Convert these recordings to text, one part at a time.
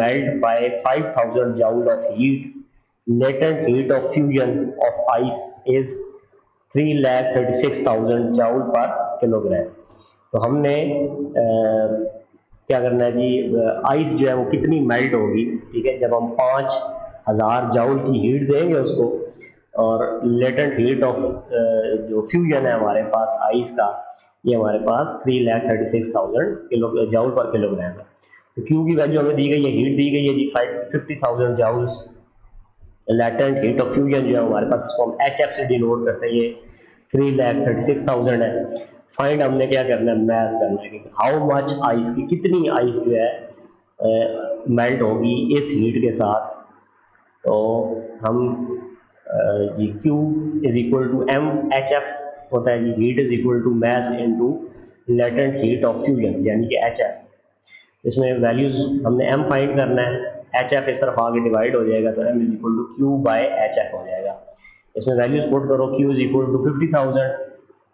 melt by 5000 joule of heat. Latent heat of fusion of ice is 3 lakh 36000 joule per kilogram. तो हमने आ, क्या करना है जी? Ice जो है वो कितनी मेल्ट होगी? ठीक है जब हम पाँच हज़ार जाउल की हीट देंगे उसको और लेटेंट हीट ऑफ़ जो फ्यूजन है हमारे पास आइस का ये हमारे पास three lakh thirty six thousand kilojoule per kilogram है। तो क्यू की वैल्यू हमें दी गई है हीट दी गई है जी five fifty thousand joules latent heat of fusion जो है, हमारे पास इसको हम एच एफ़ से डिनोट करते हैं, ये three lakh thirty six thousand है. फाइंड हमने क्या करना है? मैथ करना है हाउ मच आइस की, कितनी आइस जो है मेल्ट होगी इस हीट के साथ. तो हम जी Q is equal to M H F होता है जी heat is equal to mass into latent heat of fusion यानी कि एच एफ़ इसमें वैल्यूज़ हमने एम फाइंड करना है एच एफ़ इस तरफ़ आगे डिवाइड हो जाएगा तो M is equal to Q by H F हो जाएगा। इसमें वैल्यूज़ पुट करो Q is equal to fifty thousand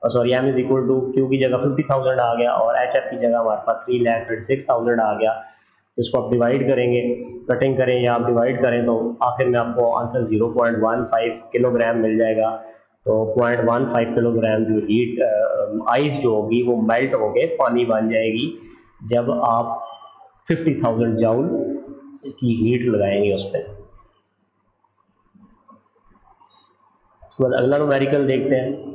और sorry M is equal to Q की जगह फिफ्टी थाउज़ेंड आ गया और एच एफ़ की जगह हमारे पास three lakh thirty six thousand आ गया। इसको आप डिवाइड करेंगे कटिंग करें या आप डिवाइड करें तो आखिर में आपको answer zero point one five kilogram मिल जाएगा। तो पॉइंट वन फाइव किलोग्राम जो हीट आइस जो होगी वो मेल्ट होके पानी बन जाएगी। जब आप फिफ्टी थाउज़ेंड जाउल की हीट लगाएँगे उस पर उसके बाद अगला नोमेरिकल देखते हैं।